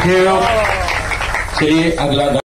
Thank you. See you.